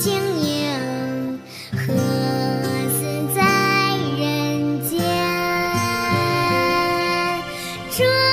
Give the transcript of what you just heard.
轻盈何似在人间。这